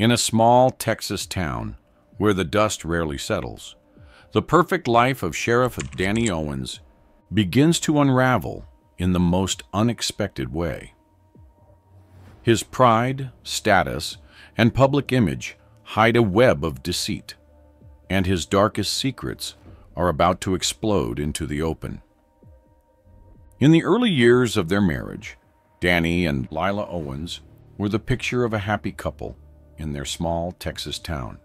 In a small Texas town where the dust rarely settles, the perfect life of Sheriff Danny Owens begins to unravel in the most unexpected way. His pride, status, and public image hide a web of deceit, and his darkest secrets are about to explode into the open. In the early years of their marriage, Danny and Lila Owens were the picture of a happy couple in their small Texas town.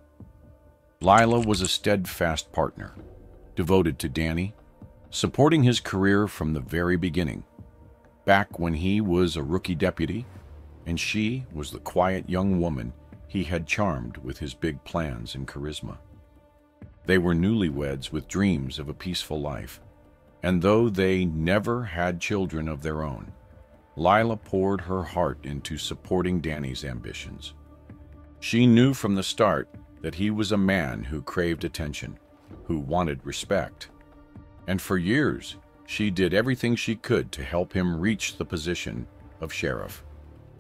Lila was a steadfast partner, devoted to Danny, supporting his career from the very beginning, back when he was a rookie deputy and she was the quiet young woman he had charmed with his big plans and charisma. They were newlyweds with dreams of a peaceful life, and though they never had children of their own, Lila poured her heart into supporting Danny's ambitions. She knew from the start that he was a man who craved attention, who wanted respect. And for years, she did everything she could to help him reach the position of sheriff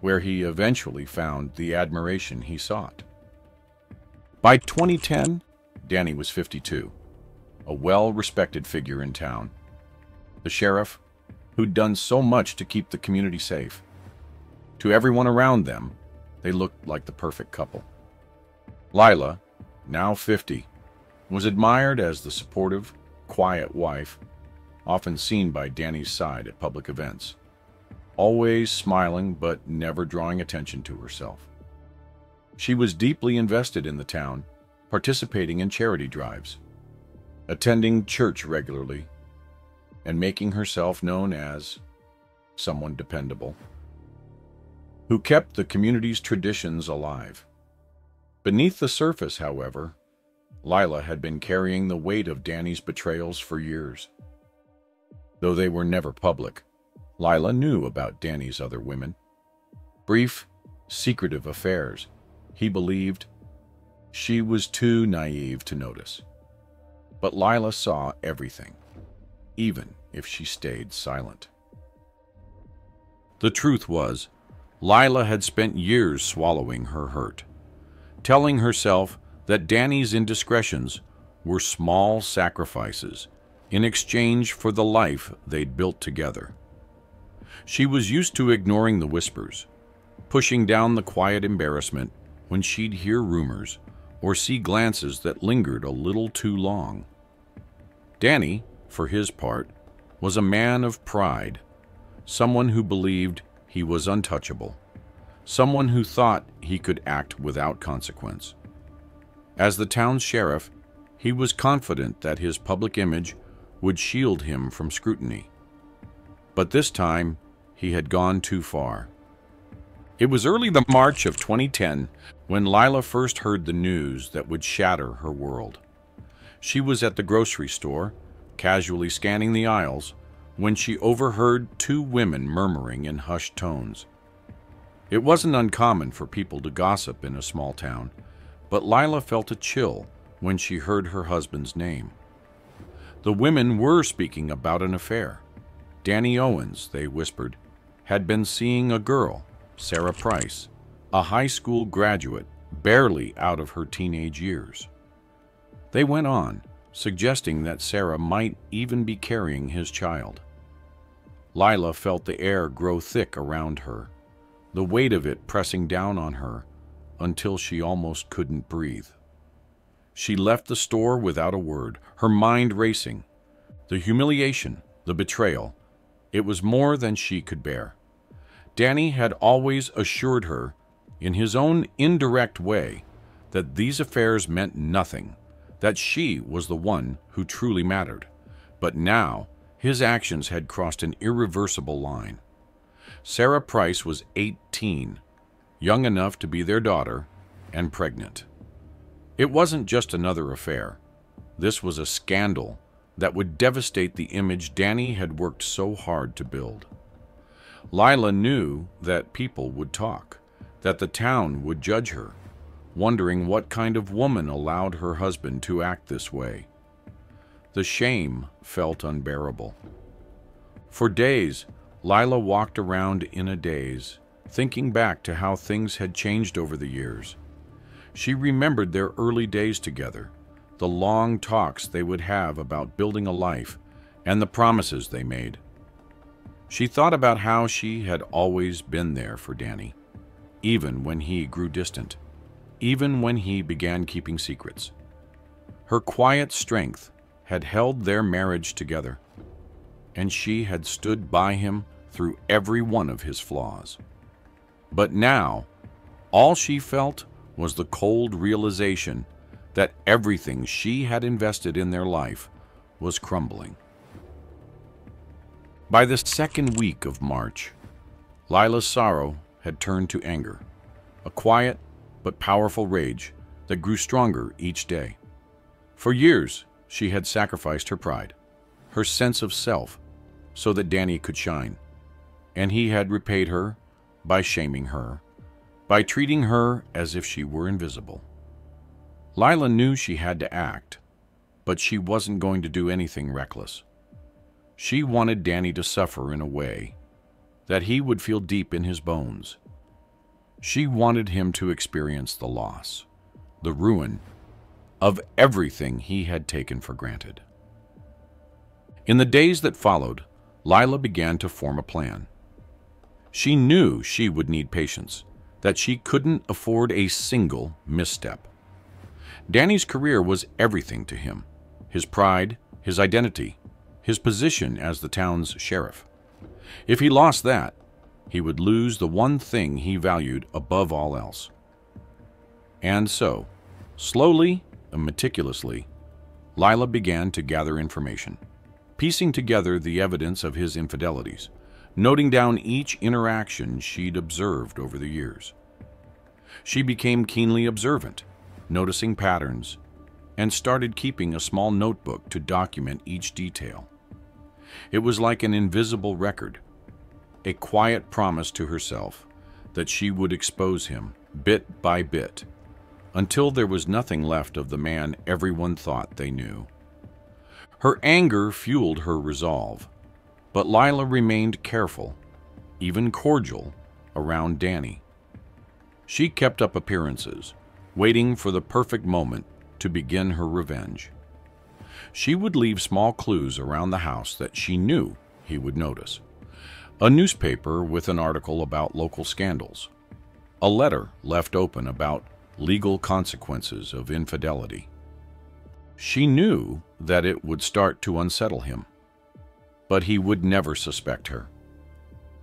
where he eventually found the admiration he sought. By 2010, Danny was 52, a well-respected figure in town. The sheriff, who'd done so much to keep the community safe. To everyone around them, they looked like the perfect couple. Lila, now 50, was admired as the supportive, quiet wife, often seen by Danny's side at public events always smiling but never drawing attention to herself. She was deeply invested in the town, participating in charity drives, attending church regularly, and making herself known as someone dependable, who kept the community's traditions alive. Beneath the surface, however, Lila had been carrying the weight of Danny's betrayals for years. Though they were never public, Lila knew about Danny's other women. Brief, secretive affairs, he believed. She was too naive to notice. But Lila saw everything, even if she stayed silent. The truth was, Lila had spent years swallowing her hurt, telling herself that Danny's indiscretions were small sacrifices in exchange for the life they'd built together. She was used to ignoring the whispers, pushing down the quiet embarrassment when she'd hear rumors or see glances that lingered a little too long. Danny, for his part, was a man of pride, someone who believed he was untouchable, someone who thought he could act without consequence. As the town's sheriff, he was confident that his public image would shield him from scrutiny. But this time, he had gone too far. It was early the March of 2010 when Lila first heard the news that would shatter her world. She was at the grocery store, casually scanning the aisles, when she overheard two women murmuring in hushed tones. It wasn't uncommon for people to gossip in a small town, but Lila felt a chill when she heard her husband's name. The women were speaking about an affair. Danny Owens, they whispered, had been seeing a girl, Sarah Price, a high school graduate barely out of her teenage years. They went on, suggesting that Sarah might even be carrying his child. Lila felt the air grow thick around her, the weight of it pressing down on her until she almost couldn't breathe. She left the store without a word, her mind racing. The humiliation, the betrayal, it was more than she could bear. Danny had always assured her, in his own indirect way, that these affairs meant nothing, that she was the one who truly mattered. But now, his actions had crossed an irreversible line. Sarah Price was 18, young enough to be their daughter, and pregnant. It wasn't just another affair. This was a scandal that would devastate the image Danny had worked so hard to build. Lila knew that people would talk, that the town would judge her, wondering what kind of woman allowed her husband to act this way. The shame felt unbearable. For days, Lila walked around in a daze, thinking back to how things had changed over the years. She remembered their early days together, the long talks they would have about building a life, and the promises they made. She thought about how she had always been there for Danny, even when he grew distant, even when he began keeping secrets. Her quiet strength had held their marriage together, and she had stood by him through every one of his flaws. But now, all she felt was the cold realization that everything she had invested in their life was crumbling. By the second week of March, Lila's sorrow had turned to anger, a quiet but powerful rage that grew stronger each day. For years, she had sacrificed her pride, her sense of self, so that Danny could shine, and he had repaid her by shaming her, by treating her as if she were invisible. Lila knew she had to act, but she wasn't going to do anything reckless. She wanted Danny to suffer in a way that he would feel deep in his bones. She wanted him to experience the loss, the ruin of everything he had taken for granted. In the days that followed, Lila began to form a plan. She knew she would need patience, that she couldn't afford a single misstep. Danny's career was everything to him his pride, his identity, his position as the town's sheriff. If he lost that, he would lose the one thing he valued above all else. And so, slowly meticulously, Lila began to gather information, piecing together the evidence of his infidelities, noting down each interaction she'd observed over the years. She became keenly observant, noticing patterns, and started keeping a small notebook to document each detail. It was like an invisible record, a quiet promise to herself that she would expose him bit by bit until there was nothing left of the man everyone thought they knew. Her anger fueled her resolve, but Lila remained careful, even cordial, around Danny. She kept up appearances, waiting for the perfect moment to begin her revenge. She would leave small clues around the house that she knew he would notice. A newspaper with an article about local scandals. A letter left open about legal consequences of infidelity. She knew that it would start to unsettle him, but he would never suspect her.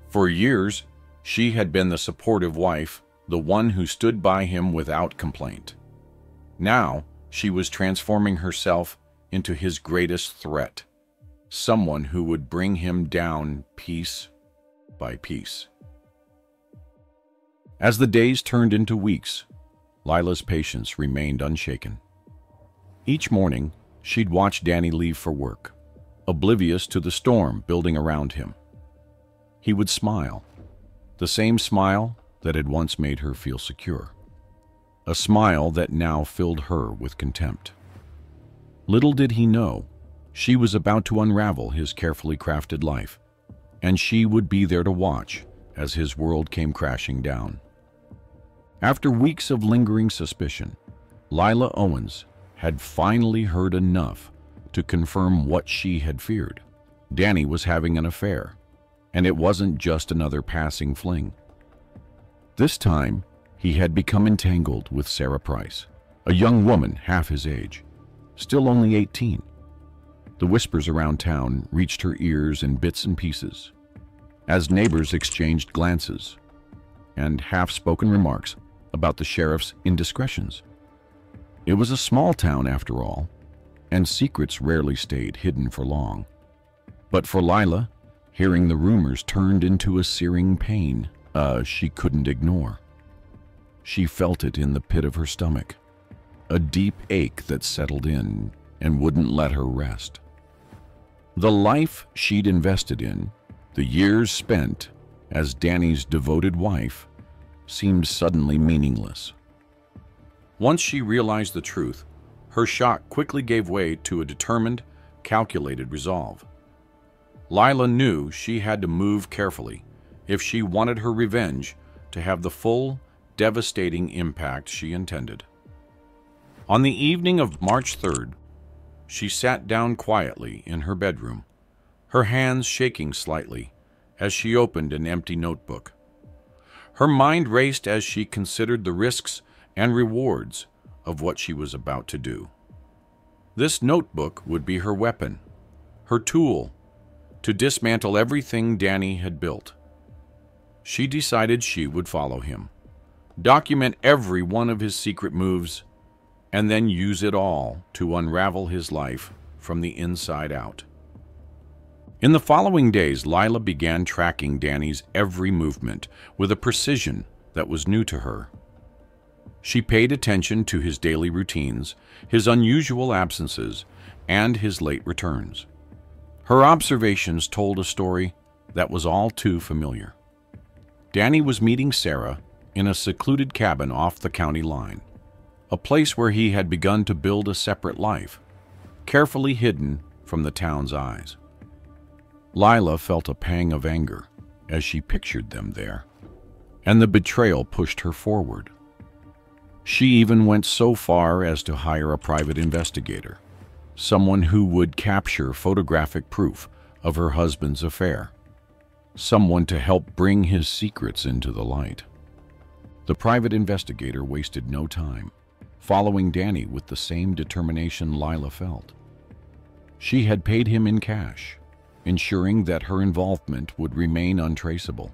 For years, she had been the supportive wife, the one who stood by him without complaint. Now, she was transforming herself into his greatest threat, someone who would bring him down piece by piece. As the days turned into weeks, Lila's patience remained unshaken. Each morning, she'd watch Danny leave for work, oblivious to the storm building around him. He would smile, the same smile that had once made her feel secure, a smile that now filled her with contempt. Little did he know, she was about to unravel his carefully crafted life, and she would be there to watch as his world came crashing down. After weeks of lingering suspicion, Lila Owens had finally heard enough to confirm what she had feared. Danny was having an affair, and it wasn't just another passing fling. This time, he had become entangled with Sarah Price, a young woman half his age still only 18. The whispers around town reached her ears in bits and pieces, as neighbors exchanged glances and half-spoken remarks about the sheriff's indiscretions. It was a small town after all, and secrets rarely stayed hidden for long. But for Lila, hearing the rumors turned into a searing pain uh, she couldn't ignore. She felt it in the pit of her stomach, a deep ache that settled in and wouldn't let her rest. The life she'd invested in, the years spent as Danny's devoted wife, seemed suddenly meaningless. Once she realized the truth, her shock quickly gave way to a determined, calculated resolve. Lila knew she had to move carefully if she wanted her revenge to have the full, devastating impact she intended. On the evening of March 3rd, she sat down quietly in her bedroom, her hands shaking slightly as she opened an empty notebook. Her mind raced as she considered the risks and rewards of what she was about to do. This notebook would be her weapon, her tool, to dismantle everything Danny had built. She decided she would follow him, document every one of his secret moves, and then use it all to unravel his life from the inside out. In the following days, Lila began tracking Danny's every movement with a precision that was new to her. She paid attention to his daily routines, his unusual absences, and his late returns. Her observations told a story that was all too familiar. Danny was meeting Sarah in a secluded cabin off the county line a place where he had begun to build a separate life, carefully hidden from the town's eyes. Lila felt a pang of anger as she pictured them there, and the betrayal pushed her forward. She even went so far as to hire a private investigator, someone who would capture photographic proof of her husband's affair, someone to help bring his secrets into the light. The private investigator wasted no time following Danny with the same determination Lila felt. She had paid him in cash, ensuring that her involvement would remain untraceable.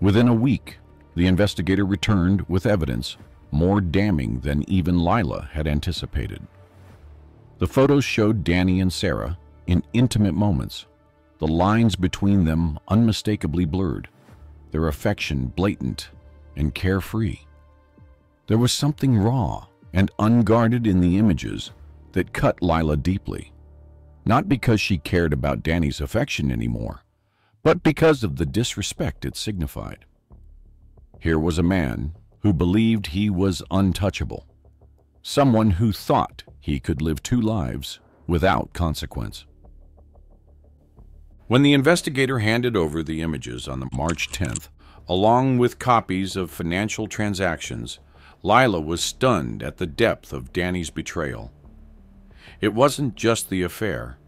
Within a week, the investigator returned with evidence more damning than even Lila had anticipated. The photos showed Danny and Sarah in intimate moments, the lines between them unmistakably blurred, their affection blatant and carefree. There was something raw and unguarded in the images that cut Lila deeply. Not because she cared about Danny's affection anymore, but because of the disrespect it signified. Here was a man who believed he was untouchable, someone who thought he could live two lives without consequence. When the investigator handed over the images on the March 10th, along with copies of financial transactions, Lila was stunned at the depth of Danny's betrayal. It wasn't just the affair.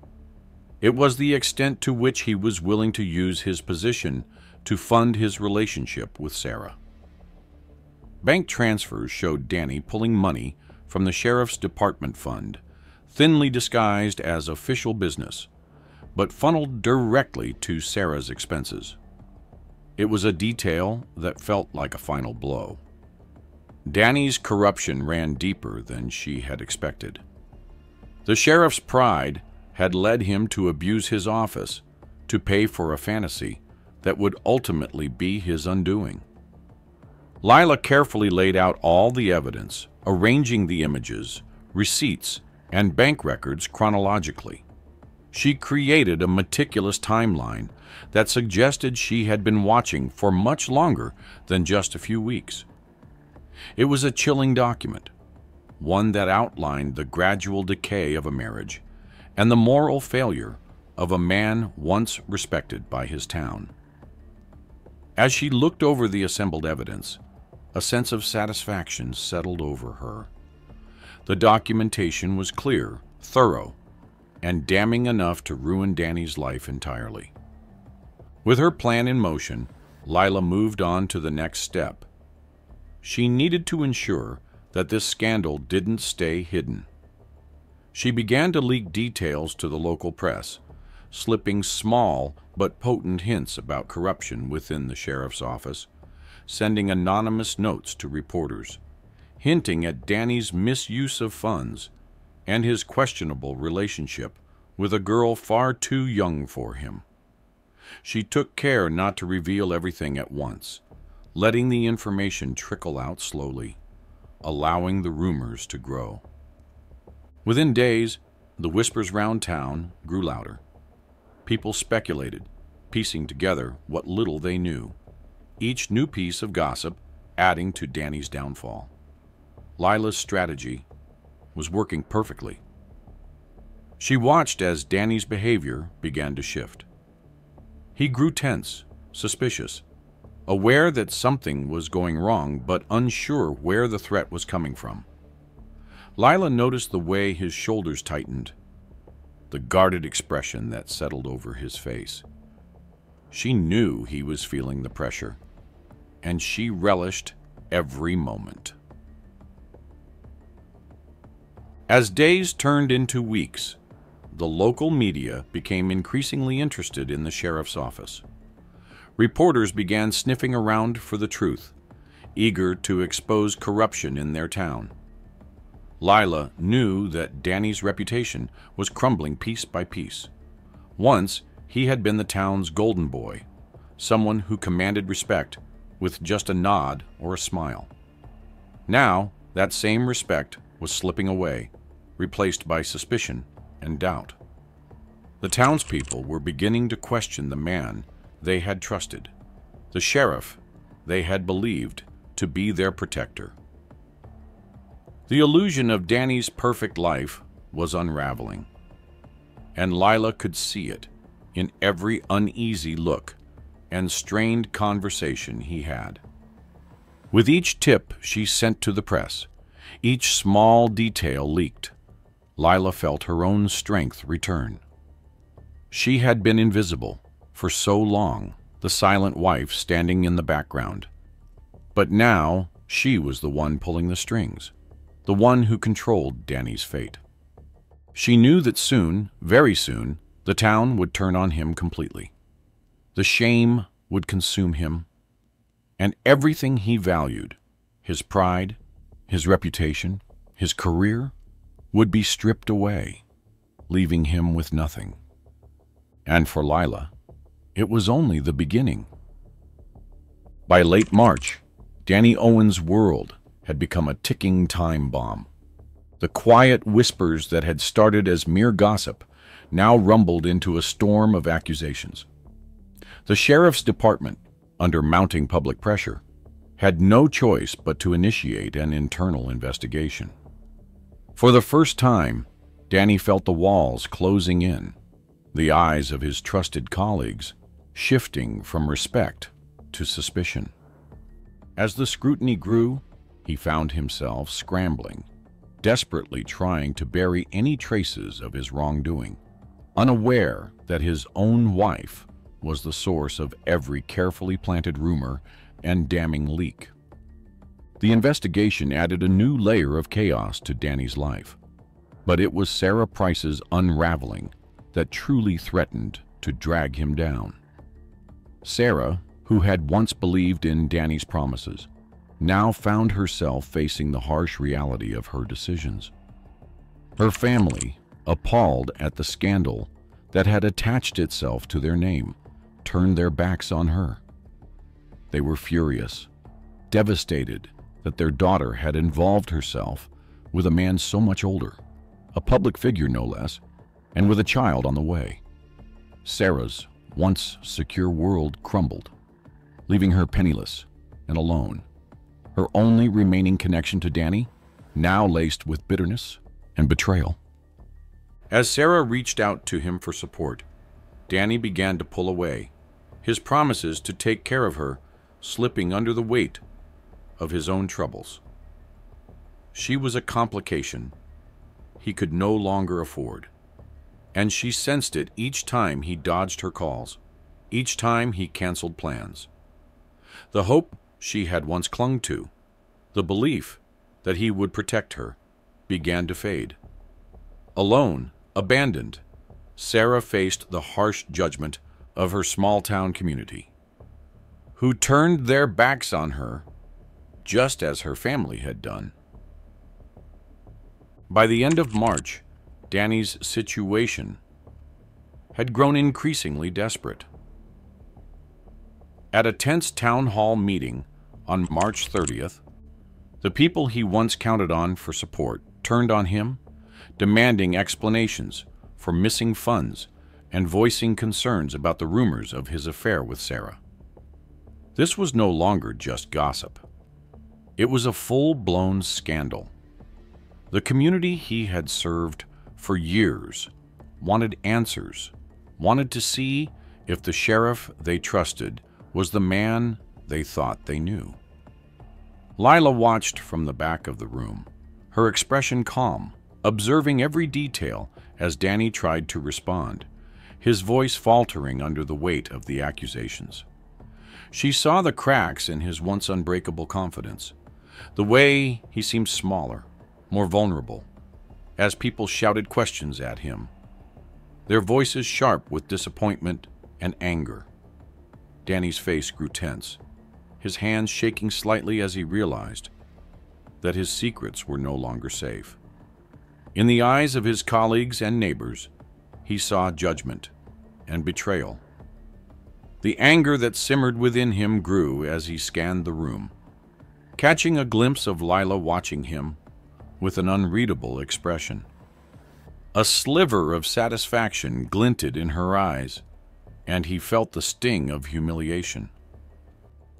It was the extent to which he was willing to use his position to fund his relationship with Sarah. Bank transfers showed Danny pulling money from the Sheriff's Department fund, thinly disguised as official business, but funneled directly to Sarah's expenses. It was a detail that felt like a final blow. Danny's corruption ran deeper than she had expected. The sheriff's pride had led him to abuse his office to pay for a fantasy that would ultimately be his undoing. Lila carefully laid out all the evidence, arranging the images, receipts, and bank records chronologically. She created a meticulous timeline that suggested she had been watching for much longer than just a few weeks. It was a chilling document, one that outlined the gradual decay of a marriage and the moral failure of a man once respected by his town. As she looked over the assembled evidence, a sense of satisfaction settled over her. The documentation was clear, thorough, and damning enough to ruin Danny's life entirely. With her plan in motion, Lila moved on to the next step she needed to ensure that this scandal didn't stay hidden. She began to leak details to the local press, slipping small but potent hints about corruption within the sheriff's office, sending anonymous notes to reporters, hinting at Danny's misuse of funds and his questionable relationship with a girl far too young for him. She took care not to reveal everything at once, letting the information trickle out slowly, allowing the rumors to grow. Within days, the whispers round town grew louder. People speculated, piecing together what little they knew, each new piece of gossip adding to Danny's downfall. Lila's strategy was working perfectly. She watched as Danny's behavior began to shift. He grew tense, suspicious, aware that something was going wrong but unsure where the threat was coming from. Lila noticed the way his shoulders tightened, the guarded expression that settled over his face. She knew he was feeling the pressure, and she relished every moment. As days turned into weeks, the local media became increasingly interested in the sheriff's office. Reporters began sniffing around for the truth, eager to expose corruption in their town. Lila knew that Danny's reputation was crumbling piece by piece. Once, he had been the town's golden boy, someone who commanded respect with just a nod or a smile. Now, that same respect was slipping away, replaced by suspicion and doubt. The townspeople were beginning to question the man they had trusted, the sheriff they had believed to be their protector. The illusion of Danny's perfect life was unraveling, and Lila could see it in every uneasy look and strained conversation he had. With each tip she sent to the press, each small detail leaked, Lila felt her own strength return. She had been invisible for so long, the silent wife standing in the background. But now she was the one pulling the strings, the one who controlled Danny's fate. She knew that soon, very soon, the town would turn on him completely. The shame would consume him, and everything he valued, his pride, his reputation, his career, would be stripped away, leaving him with nothing. And for Lila, it was only the beginning. By late March, Danny Owen's world had become a ticking time bomb. The quiet whispers that had started as mere gossip now rumbled into a storm of accusations. The sheriff's department, under mounting public pressure, had no choice but to initiate an internal investigation. For the first time, Danny felt the walls closing in, the eyes of his trusted colleagues shifting from respect to suspicion. As the scrutiny grew, he found himself scrambling, desperately trying to bury any traces of his wrongdoing, unaware that his own wife was the source of every carefully planted rumor and damning leak. The investigation added a new layer of chaos to Danny's life. But it was Sarah Price's unraveling that truly threatened to drag him down. Sarah, who had once believed in Danny's promises, now found herself facing the harsh reality of her decisions. Her family, appalled at the scandal that had attached itself to their name, turned their backs on her. They were furious, devastated that their daughter had involved herself with a man so much older, a public figure no less, and with a child on the way. Sarah's once secure world crumbled, leaving her penniless and alone. Her only remaining connection to Danny, now laced with bitterness and betrayal. As Sarah reached out to him for support, Danny began to pull away, his promises to take care of her slipping under the weight of his own troubles. She was a complication he could no longer afford, and she sensed it each time he dodged her calls, each time he canceled plans. The hope she had once clung to, the belief that he would protect her, began to fade. Alone, abandoned, Sarah faced the harsh judgment of her small town community, who turned their backs on her just as her family had done. By the end of March, Danny's situation had grown increasingly desperate. At a tense town hall meeting on March 30th, the people he once counted on for support turned on him, demanding explanations for missing funds and voicing concerns about the rumors of his affair with Sarah. This was no longer just gossip. It was a full-blown scandal. The community he had served for years wanted answers, wanted to see if the sheriff they trusted was the man they thought they knew. Lila watched from the back of the room, her expression calm, observing every detail as Danny tried to respond, his voice faltering under the weight of the accusations. She saw the cracks in his once unbreakable confidence, the way he seemed smaller, more vulnerable, as people shouted questions at him, their voices sharp with disappointment and anger. Danny's face grew tense, his hands shaking slightly as he realized that his secrets were no longer safe. In the eyes of his colleagues and neighbors, he saw judgment and betrayal. The anger that simmered within him grew as he scanned the room, catching a glimpse of Lila watching him with an unreadable expression. A sliver of satisfaction glinted in her eyes, and he felt the sting of humiliation.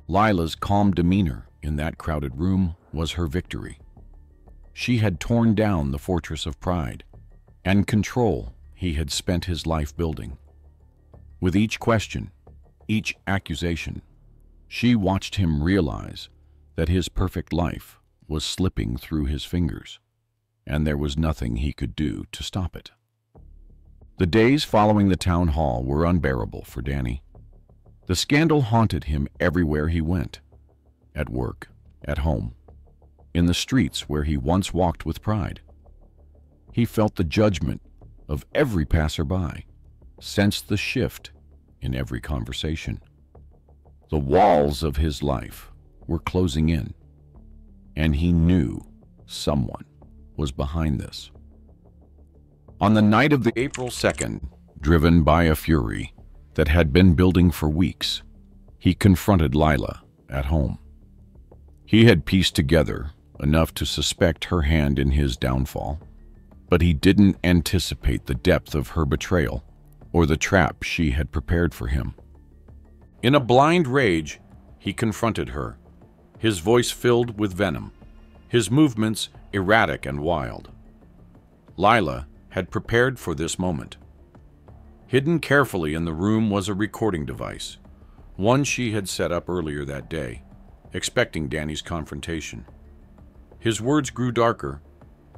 Lila's calm demeanor in that crowded room was her victory. She had torn down the fortress of pride and control he had spent his life building. With each question, each accusation, she watched him realize that his perfect life was slipping through his fingers, and there was nothing he could do to stop it. The days following the town hall were unbearable for Danny. The scandal haunted him everywhere he went at work, at home, in the streets where he once walked with pride. He felt the judgment of every passerby, sensed the shift in every conversation. The walls of his life were closing in, and he knew someone was behind this. On the night of the April 2nd, driven by a fury that had been building for weeks, he confronted Lila at home. He had pieced together enough to suspect her hand in his downfall, but he didn't anticipate the depth of her betrayal or the trap she had prepared for him. In a blind rage, he confronted her, his voice filled with venom, his movements erratic and wild. Lila had prepared for this moment. Hidden carefully in the room was a recording device, one she had set up earlier that day, expecting Danny's confrontation. His words grew darker,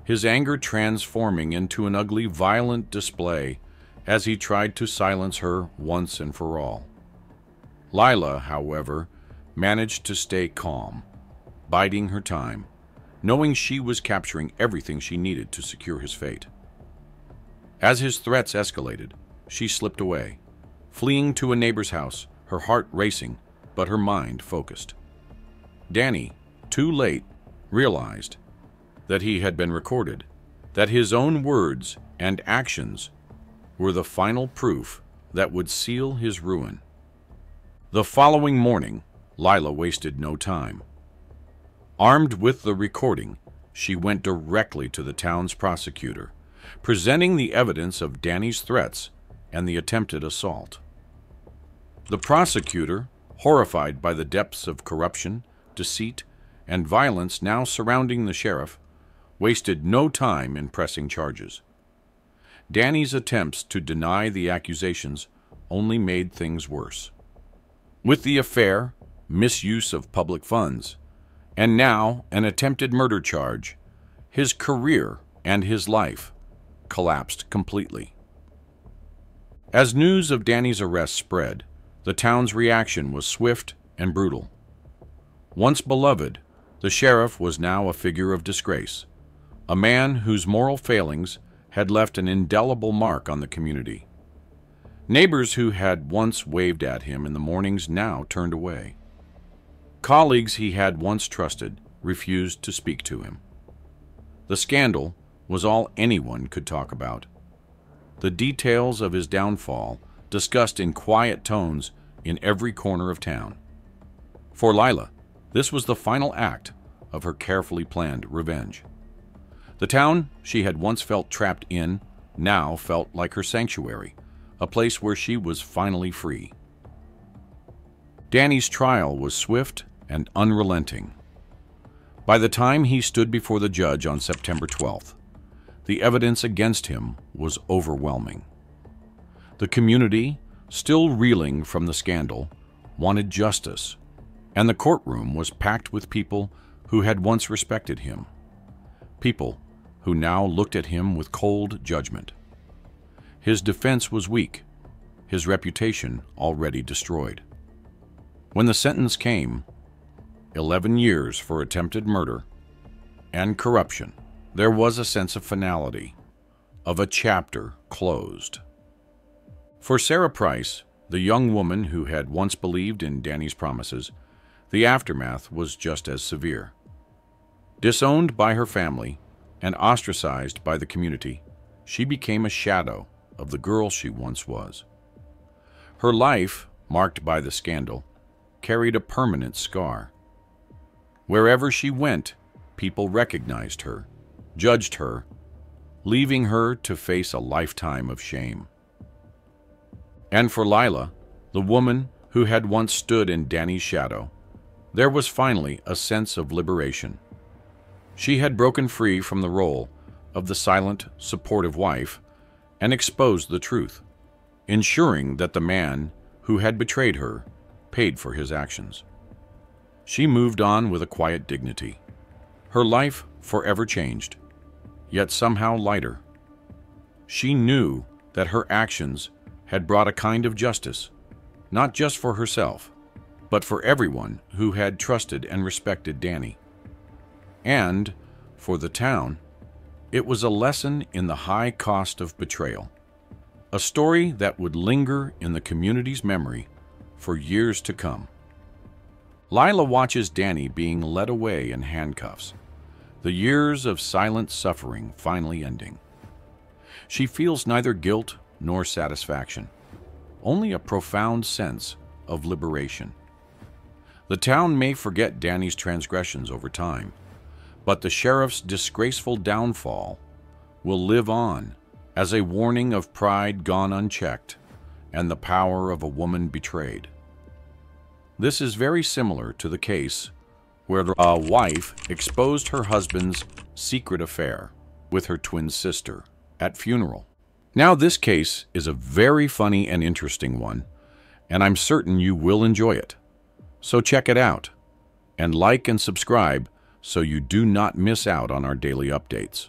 his anger transforming into an ugly, violent display as he tried to silence her once and for all. Lila, however, managed to stay calm, biding her time, knowing she was capturing everything she needed to secure his fate. As his threats escalated, she slipped away, fleeing to a neighbor's house, her heart racing, but her mind focused. Danny, too late, realized that he had been recorded, that his own words and actions were the final proof that would seal his ruin. The following morning, Lila wasted no time. Armed with the recording, she went directly to the town's prosecutor, presenting the evidence of Danny's threats and the attempted assault. The prosecutor, horrified by the depths of corruption, deceit, and violence now surrounding the sheriff, wasted no time in pressing charges. Danny's attempts to deny the accusations only made things worse. With the affair, misuse of public funds, and now an attempted murder charge, his career and his life collapsed completely. As news of Danny's arrest spread, the town's reaction was swift and brutal. Once beloved, the sheriff was now a figure of disgrace, a man whose moral failings had left an indelible mark on the community. Neighbors who had once waved at him in the mornings now turned away. Colleagues he had once trusted refused to speak to him. The scandal was all anyone could talk about. The details of his downfall discussed in quiet tones in every corner of town. For Lila, this was the final act of her carefully planned revenge. The town she had once felt trapped in now felt like her sanctuary, a place where she was finally free. Danny's trial was swift and unrelenting. By the time he stood before the judge on September 12th, the evidence against him was overwhelming. The community, still reeling from the scandal, wanted justice, and the courtroom was packed with people who had once respected him. people who now looked at him with cold judgment. His defense was weak, his reputation already destroyed. When the sentence came, 11 years for attempted murder and corruption, there was a sense of finality, of a chapter closed. For Sarah Price, the young woman who had once believed in Danny's promises, the aftermath was just as severe. Disowned by her family and ostracized by the community, she became a shadow of the girl she once was. Her life, marked by the scandal, carried a permanent scar. Wherever she went, people recognized her, judged her, leaving her to face a lifetime of shame. And for Lila, the woman who had once stood in Danny's shadow, there was finally a sense of liberation. She had broken free from the role of the silent, supportive wife and exposed the truth, ensuring that the man who had betrayed her paid for his actions. She moved on with a quiet dignity, her life forever changed, yet somehow lighter. She knew that her actions had brought a kind of justice, not just for herself, but for everyone who had trusted and respected Danny. And, for the town, it was a lesson in the high cost of betrayal, a story that would linger in the community's memory for years to come. Lila watches Danny being led away in handcuffs, the years of silent suffering finally ending. She feels neither guilt nor satisfaction, only a profound sense of liberation. The town may forget Danny's transgressions over time, but the sheriff's disgraceful downfall will live on as a warning of pride gone unchecked and the power of a woman betrayed. This is very similar to the case where a uh, wife exposed her husband's secret affair with her twin sister at funeral. Now, this case is a very funny and interesting one, and I'm certain you will enjoy it. So check it out, and like and subscribe so you do not miss out on our daily updates.